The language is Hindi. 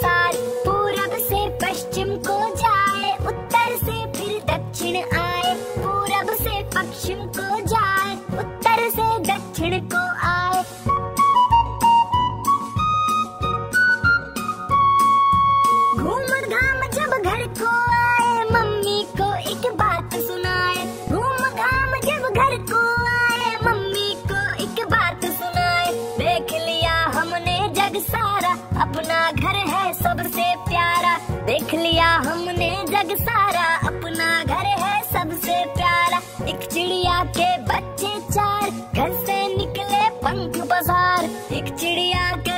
संसार पूरब से पश्चिम को जाए, उत्तर से फिर दक्षिण आए, पूरब से पश्चिम को जाए, उत्तर से दक्षिण को आए। घूम घाम जब घर को आए, मम्मी को एक बात सुनाए। घूम घाम जब घर को आए, मम्मी को एक बात सुनाए। देख लिया हमने सारा। अपना घर है सबसे प्यारा। देख लिया हमने जग सारा। अपना घर है सबसे प्यारा। एक चिड़िया के बच्चे चार। घर से निकले पंख बाज़ार। एक चिड़िया के